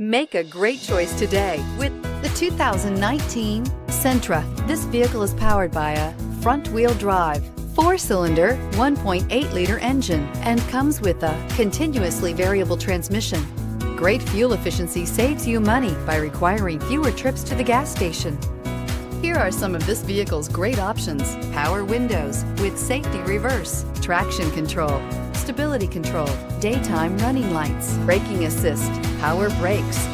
Make a great choice today with the 2019 Sentra. This vehicle is powered by a front-wheel drive, four-cylinder, 1.8-liter engine and comes with a continuously variable transmission. Great fuel efficiency saves you money by requiring fewer trips to the gas station. Here are some of this vehicle's great options. Power windows with safety reverse, traction control, stability control, daytime running lights, braking assist, power brakes.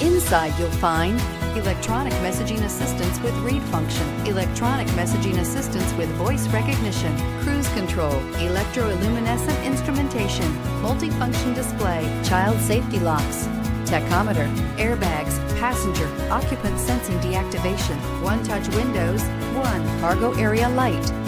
Inside you'll find electronic messaging assistance with read function, electronic messaging assistance with voice recognition, cruise control, electroluminescent instrumentation, multifunction display, child safety locks, tachometer, airbags, passenger, occupant sensing deactivation, one-touch windows, one cargo area light.